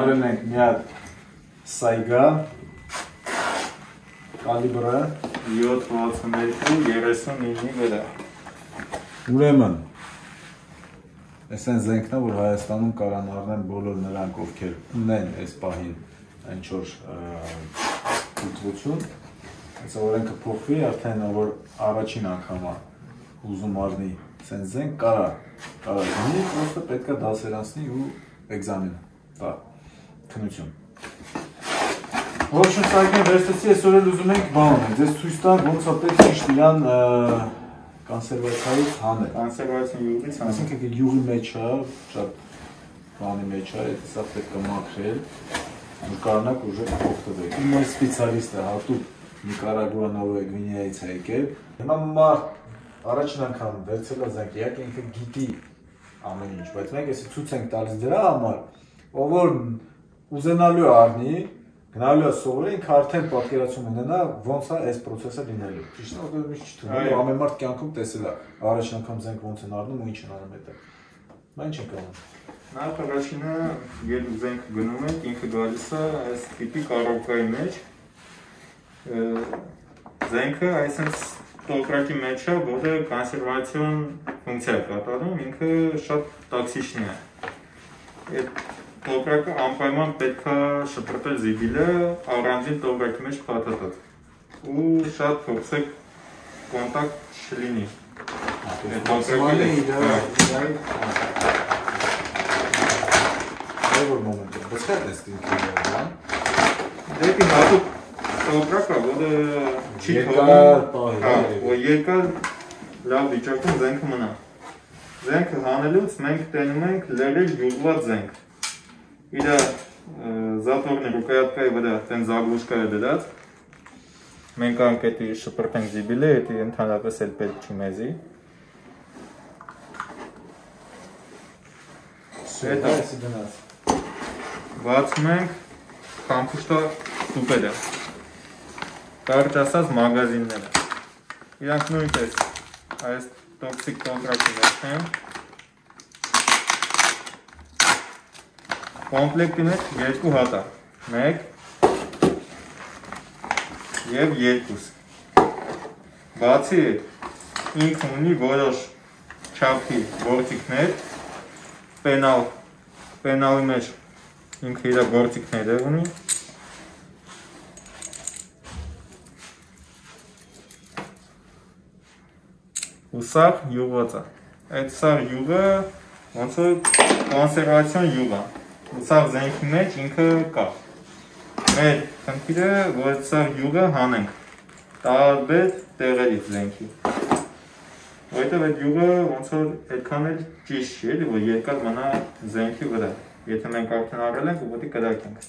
առել ենք մի հատ Saiga կալիբրը 762-39-ի վրա։ Ուրեմն Այս այն զենքն է, որ Հայաստանում կարան առնեն բոլոր նրանք, ովքեր ունեն այս պահին այն չոր ուտվություն, այսա օրենքը փոխվի, արդեն որ առաջին անգամ է ուզում առնի սեն զենք, կարա, կարա լինի, պրոստը պետք է դասերանցնի ու էգզամեն, տա, քնություն։ Ոչմ սակայն վերստացի, այսօր էլ ուզում ենք բանում, ձեզ ցույց տանք ոնց է պետք ճիշտ իրան կանսերվացիայից հանել։ Կանսերվացիան յուղից հանել։ Այսինքն յուղի մեջ է, շատ բանի մեջ է, այդ սա պետք է մաքրել։ Նկարանակ ուժը օգտվել։ Իմ սպեցիալիստ է հատուկ Նիկարագուա Նորվեգ Գվինեայից եկել։ Հիմա մարդ առաջին անգամ վերցել ազանք, իհարկե ինքը գիտի ամեն ինչ, բայց մենք էսի ցույց ենք տալիս դրա համար, ով որ ուզենալու է առնի, գնալու է սովորել, ինքը արդեն պատկերացում ունենա ոնց է այս process-ը լինելու։ Ճիշտ է, որ միշտ չթվում, ամեն մարդ կյանքում տեսել է առաջին անգամ զենք ոնց են առնում ու ինչ են անում հետո։ Մա ինչ ենք անում։ Նախ առաջինը երբ զենք գնում ենք, ինքը գալիս է այս տիպի կարողկայի մեջ։ Զենքը այսպես տոկրակի մեջ է, որը կոնսերվացիոն ֆունկցիա է կատարում, ինքը շատ տոքսիչն է։ Այդ տոկրակը անպայման պետք է շփրտել զիբիլը առանձին տոկրակի մեջ փաթաթած։ Ու շատ փորձեք կոնտակտ չլինի։ տոկրակը իրար Որևէ մոմենտ է։ Բայց հետ է ստինքը, հա։ Դեպի հատուկ տոպրակը, որը չի Երկար պահի, հա, որ երկար լավ վիճակում զենքը մնա։ Զենքը հանելուց մենք տենում ենք լերել յուղված զենք։ Իրա զատորնի ռուկայատկայի վրա տեն զագուշկա է դրած։ Մենք անք էտի շպրտենք զիբիլը, էտի ընդհանրապես էլ պետք չի մեզի։ Դա էսի դնած։ Բացում ենք կամփուշտա տուպերը։ Կարճ ասած մագազինները։ Իրանք նույնպես այս տոքսիկ կոնտրակտի մեջ են։ Կոմպլեկտի մեջ երկու հատ է։ Մեկ եւ երկուս։ Բացի ինքը ունի որոշ չափի գործիքներ, պենալ պենալի մեջ ինքը իր գործիքները ունի ու սա յուղված է այդ սա յուղը ոնց որ կոնսերվացիոն յուղ է ու սա զենքի մեջ ինքը կա մեր խնդիրը որ սա յուղը հանենք տարբեր տեղերից զենքի որովհետև այդ յուղը ոնց որ այդքան էլ ճիշտ էլի որ երկար մնա զենքի վրա եթե մենք արդեն առել ենք ու պետք է կրակենք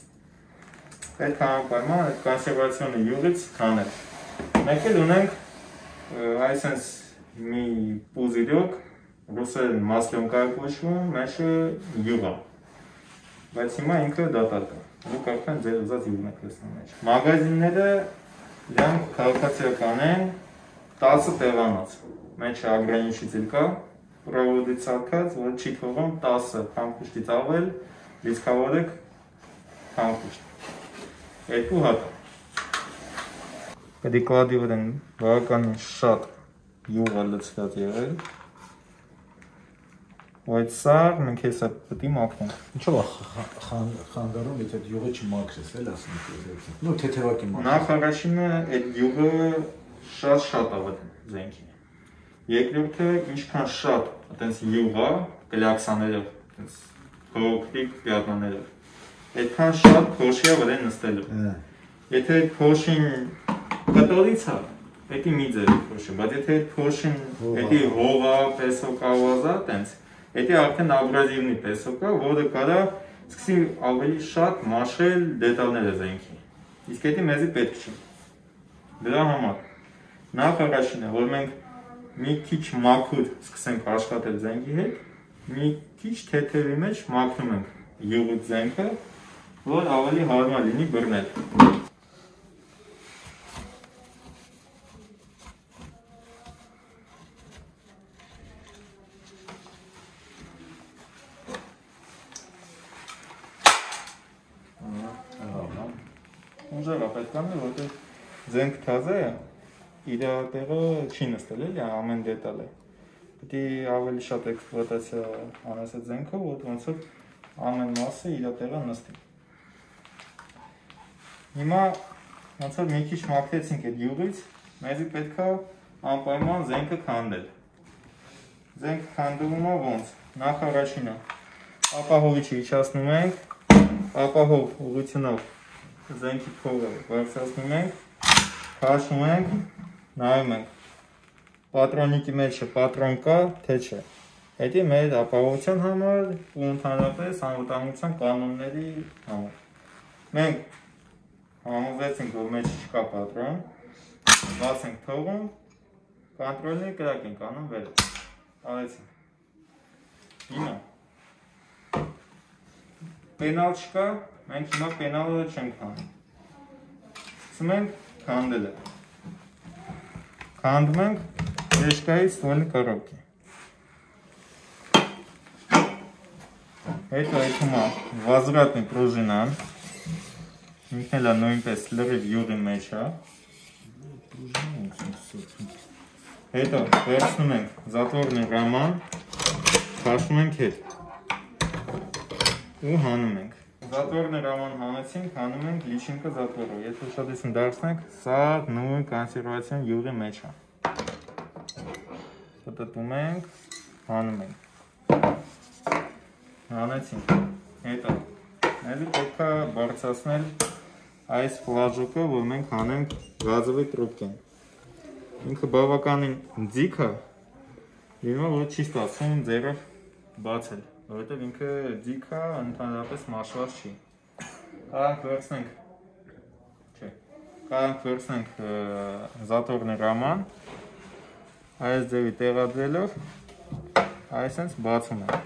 պետք է անպայման այդ կոնսերվացիոնը յուղից հանել մենք էլ ունենք այսպես մի պուզիրյոկ ռուսերեն մասլյոնկա է կոչվում, մեջը յուղա։ Բայց հիմա ինքը դատարկա։ Դուք արդեն ձեր ուզած յուղն եք լսում մեջ։ Մագազինները իրանք քաղաքացիական են 10 տեղանոց։ Մեջը ագրանիշիցիլ կա, պրովոդի ցալկած, որ չի թողում 10 փամփուշտից ավել, լիցքավորեք փամփուշտ։ Երկու հատ։ Պետք է կլադի վրան բավականին շատ յուղը լցված եղել։ Բայց սա մենք հեսա պետք է մաքրենք։ Ինչով է խանգարում, եթե յուղը չմաքրես, էլ եք։ Ну, թեթևակի մաքր։ Նախ առաջինը այդ յուղը շատ շատ ավ զենքի։ Երկրորդը ինչքան շատ այտենց յուղա գլաքսաները, այտենց փոքրիկ պյատնաները։ Այդքան շատ փոշիա վրա նստելու։ Եթե այդ փոշին կտորից է, պետք է մի ձեր փոշին, բայց եթե փոշին էդի հողա, պեսոկա վազա, Դա արդեն աբրազիվնի տեսոք է, որը կարա սկսի ավելի շատ մաշել դետալները զենքի։ Իսկ դա մեզի պետք չի։ Դրա համար նախ առաջինը, որ մենք մի քիչ մաքուր սկսենք աշխատել զենքի հետ, մի քիչ թեթևի մեջ մաքրում ենք յուղուց զենքը, որ ավելի հարմար լինի բռնել։ ուժեղա պետք է լինի, որտեղ զենք թազը է, իր տեղը չի նստել էլի ամեն դետալը։ Պետք է ավելի շատ էքսպլուատացիա անես այդ զենքը, որ ոնց որ ամեն մասը իր տեղը նստի։ Հիմա ոնց որ մի քիչ մաքրեցինք այդ յուղից, մեզի պետք է անպայման զենքը քանդել։ Զենք քանդումը ոնց։ Նախ առաջինը ապահովիչը իջացնում ենք, ապահով ուղությունով զենքի փողը բարձրացնում ենք, քաշում ենք, նայում ենք. Պատրոնիկի մեջը պատրոն կա, թե չէ։ Հետի մեր ապահովության համար ու ընդհանրապես անվտանգության կանոնների համար։ Մենք համոզեցինք, որ մեջ չկա պատրոն, բաց ենք թողում, կոնտրոլի կրակ ենք անում վերը։ Արեցինք։ Հիմա պենալ չկա, մենք հիմա պենալը չենք հանում։ Սկսում ենք քանդելը։ Քանդում ենք դեշկայից ստվալի կորոբքի։ Հետո այդում է վազրատնի պրուժինան, ինքն էլ է նույնպես լրիվ յուղի մեջ է։ Հետո վերցնում ենք զատորնի ռաման, քաշում ենք հետ ու հանում ենք։ Զատորն էր աման հանեցինք, հանում ենք լիչինկը զատորը։ Եթե ուշադրություն դարձնենք, սա նույն կոնսերվացիոն յուղի մեջ է։ Պտտում ենք, հանում ենք։ Հանեցինք։ Հետո Նելի պետք է բարձրացնել այս ֆլաժոկը, որ մենք հանենք գազովի տրուբկեն։ Ինքը բավականին ձիգ է, լինում է, որ չի ստացվում ձերով բացել որովհետև ինքը ձիգա ընդհանրապես մաշված չի։ Կարանք վերցնենք չէ։ Կարանք վերցնենք զատորնի ռաման այս ձևի տեղադրելով այսպես բացում է։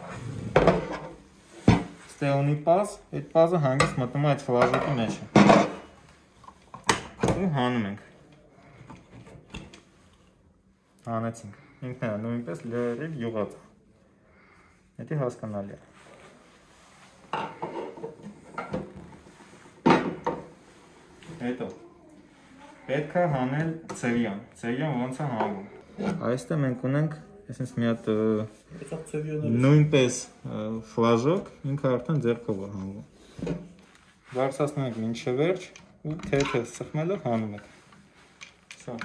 Ստե ունի պազ, այդ պազը հանգիստ մտնում է այդ ֆլաժոկի մեջ։ Ու հանում ենք։ Հանեցինք։ Ինքն է նույնպես լրիվ յուղած է։ Դա հասկանալի է։ Հետո պետք է հանել ծերյան, ծերյան ոնց է հանում։ Այստեղ մենք ունենք այսինքն մի հատ նույնպես ֆլաժոկ, ինքը արդեն ձեռքով է հանում։ Դարձացնում ենք մինչև վերջ ու թեթև սխմելով հանում ենք։ Սա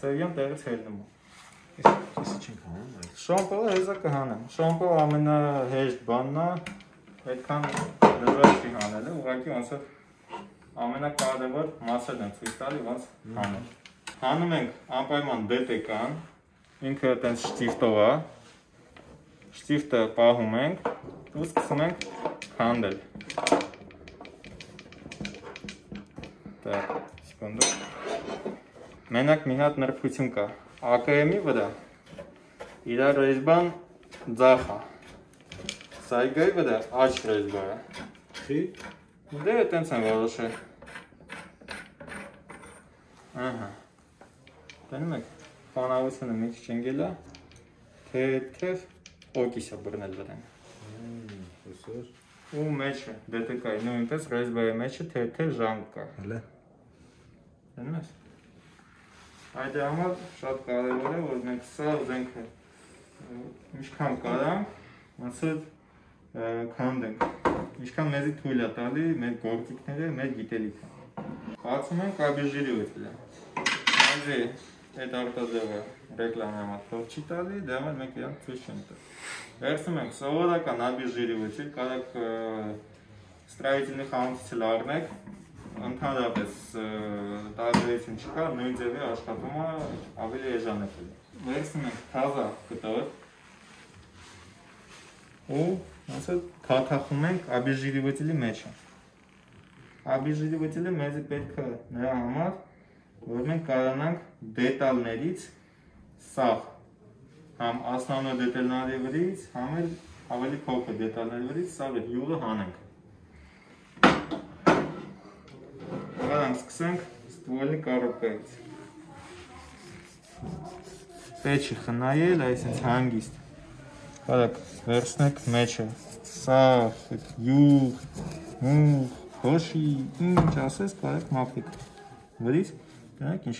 ծերյան տեղից հելնում ենք։ Իսկ չենք հանում այդ։ Շամպոլը հեզա կհանեմ։ Շամպոլը ամենահեշտ բանն է, այդքան դժվար չի հանելը, ուղղակի ոնց է ամենակարևոր մասերն են ցույց տալի ոնց հանել։ Հանում ենք անպայման դետեկան, ինքը այտենց շտիֆտով է։ Շտիֆտը պահում ենք ու սկսում ենք քանդել։ Так, секунду։ Մենակ մի հատ նրբություն կա։ AKM-ի վրա իրար ռեզբան ձախ է։ Սայգայի վրա աչ ռեզբա է։ Չի։ Դե այտենց են որոշել։ Ահա։ Տենում եք, ֆանավությունը մի քիչ ընկել է, թե թեվ օկիս է բռնել վրան։ Այսօր Ու մեջը դետեկայի նույնպես ռեզբայի մեջը թե թե ժանգ կա։ հələ։ ես։ Այդ համար շատ կարևոր է, որ մենք սա զենքը ինչքան կարանք, որ քանդենք։ Ինչքան մեզի թույլ է տալի մեր գործիքները, մեր գիտելիքը։ Բացում ենք աբիժիրի ուտելը։ Այնձի այդ արտադրը ռեկլամայամա թող չի տալի, դա համար մենք իրան ցույց չենք տա։ Վերցնում ենք սովորական աբիժիրի ուտել, կարակ ստրայտինի խանութից էլ առնեք, ընդհանրապես տարբերություն չկա, նույն ձևի աշխատումը ավելի էժանացել է։ Վերցնում ենք թազա կտոր ու ասա թաթախում ենք աբիժիրիվետիլի մեջը։ Աբիժիրիվետիլը մեզի պետք է նրա համար, որ մենք կարողանանք դետալներից սաղ համ основной դետալների վրից, համ էլ ավելի փոքր դետալների վրից սաղ յուղը հանենք։ սկսենք ստվոլի կարոպկայից։ Պեչի խնայել, այսինց հանգիստ։ Կարակ վերցնեք մեջը, սաղ, յուղ, մուղ, փոշի, ինչ ասես, կարեք մաքրեք։ Վրից, դրանք ինչ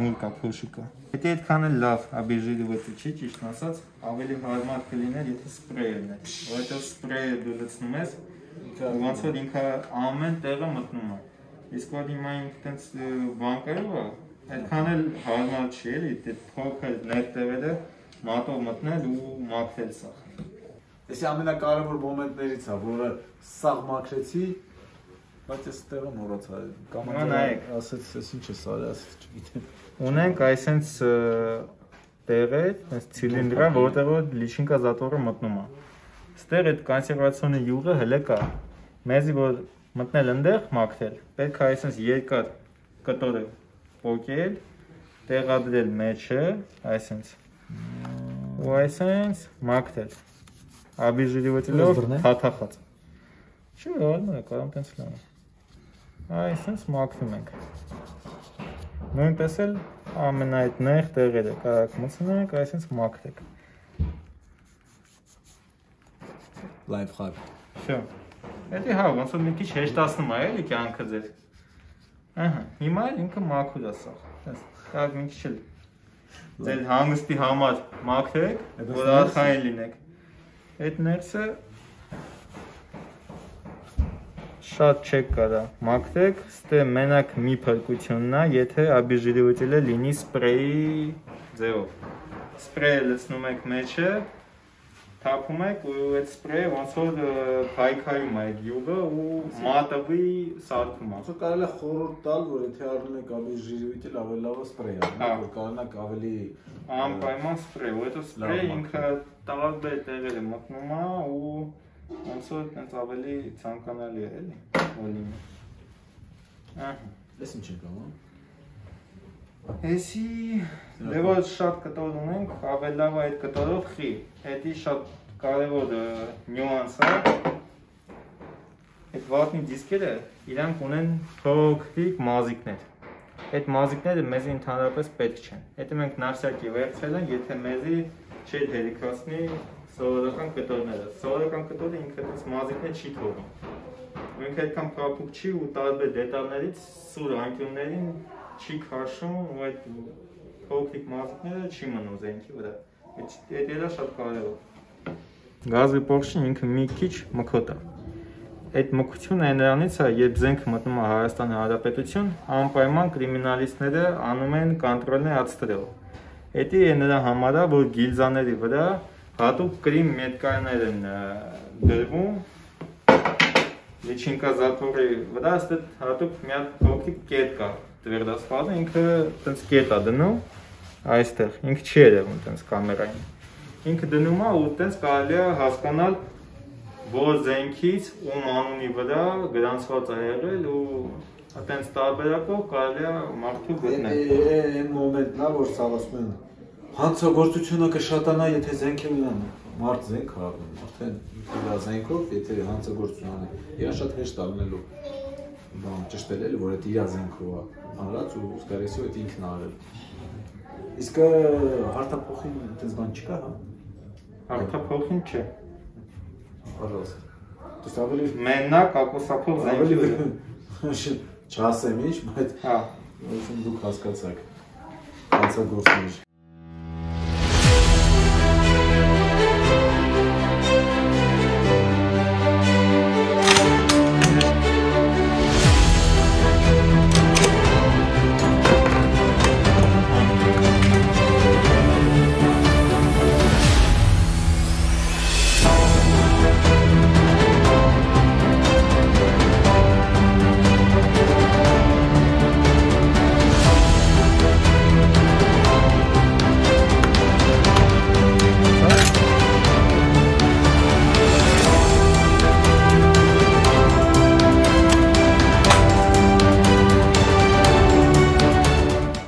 մուլ կա, փոշի կա։ Եթե այդքան էլ լավ աբիժիլի ոճի չի, ճիշտ ասած, ավելի հարմար կլիներ, եթե սպրեյ լիներ, որովհետև սպրեյը դու լցնում ես, ոնց որ ինքը ամեն տեղը մտնում է։ Իսկ որ հիմա ինքը տենց բան կարով է, այդքան էլ հարմար չի, էլի, դե փոքր ներտևելը մատով մտնել ու մաքրել սա։ Էսի ամենակարևոր մոմենտներից է, որը սաղ մաքրեցի, բայց այս տեղը մոռացա։ Կամ Հիմա նայեք։ ասեց, էս ինչ է սարի, ասեց, չգիտեմ։ Ունենք այսենց տեղեր, այս ցիլինդրա, որտեղ որ լիչինկա զատորը մտնում է։ Ստեղ այդ կոնսերվացիոնի յուղը հələ կա։ Մեզի որ մտնել ընդեղ մաքրել, պետք է այսենց երկար կտորը փոկել, տեղադրել մեջը, այսենց։ Ու այսենց մաքրել։ Աբիժիրիվետելով բռնել։ թաթախած։ Չի, ալնում է, կարամ տենց լավ։ Այսենց մաքրում ենք։ Նույնպես էլ ամենայդ նեղ տեղերը կարակ մտցնենք, այսպես մաքրեք։ Լայվ խակ։ Շո։ Էդի հա, ոնց որ մի քիչ հեշտացնում է էլի կյանքը ձեր։ Ահա, հիմա էլ ինքը մաքուր է սա։ Տես, կարակ մի քիչ էլ ձեր հանգստի համար մաքրեք, որ արխային լինեք։ Այդ ներսը շատ չեք կարա մաքրեք, ստե մենակ մի փրկությունն է, եթե աբիժիրիվետելը լինի սպրեյի ձևով։ Սպրեյը լցնում եք մեջը, թափում եք ու այդ սպրեյը ոնց որ քայքայում է այդ յուղը ու մատավի սարքում է։ Ոնց որ կարելի է խորհուրդ տալ, որ եթե առնում եք ավելի ժիրվիտել ավելի լավ է սպրեյ Հա։ առնել, որ կարողանաք ավելի Անպայման սպրեյ, որովհետև սպրեյը Լավ, ինքը տարբեր տեղերը մտնում է ու ոնց որ այնց ավելի ցանկանալի է, էլի, որ լինի։ Ահա։ ինչ ենք անում։ Էսի դե որ շատ կտոր ունենք, ավելի լավ է այդ կտորով խի։ Էդի շատ կարևոր ը, նյուանս է։ Այդ վատնի դիսկերը իրանք ունեն փոքրիկ մազիկներ։ Այդ մազիկները մեզի ընդհանրապես պետք չեն։ Եթե մենք նարսյակի վերցրել ենք, եթե մեզի չի հերիքացնի սովորական կտորները։ Սովորական կտորը ինքը դες մազիկներ չի թողնում։ ու Ինքը այդքան փափուկ չի ու տարբեր դետալներից սուր անկյուններին չի քաշում ու այդ փոքրիկ մազիկները չի մնում զենքի վրա։ Այդ էլա շատ կարևոր։ Գազի պորշին ինքը մի քիչ մկոտ է։ Այդ մկությունը նրանից է, երբ զենքը մտնում է Հայաստանի Հանրապետություն, անպայման կրիմինալիստները անում են կոնտրոլներ ածտրել։ Էդի է նրա համար, է, որ գիլզաների վրա հատուկ կրիմ մետկաներ են դրվում Լիչինկա զաթորի վրա այստեղ հատուկ մի հատ փոքրիկ կետ կա դվերդասպազը ինքը տենց կետ է դնում այստեղ ինքը չի երևում տենց կամերային ինքը դնում է ու տենց կարելի է հասկանալ որ զենքից ում անունի վրա գրանցված է եղել ու տենց տարբերակով կարելի է մարդու գտնել Այն մոմենտն է, որ սաղ ասում են հանցագործությունը կշատանա, եթե զենքը ունեն։ Մարդ զենք առնում, արդեն իր զենքով, եթե հանցագործություն անի, իրա շատ հեշտ առնելու բան ճշտել, որ դա իր ազենքով է հանրած ու սկսել է դա ինքն արել։ Իսկ հարթափոխին այդպես բան չկա, հա։ Հարթափոխին չէ։ Պարզապես։ Դու ավելի մենակ ակոսափող զենքի։ Չասեմ ինչ, բայց հա, ուրեմն դուք հասկացաք։ Հանցագործներ։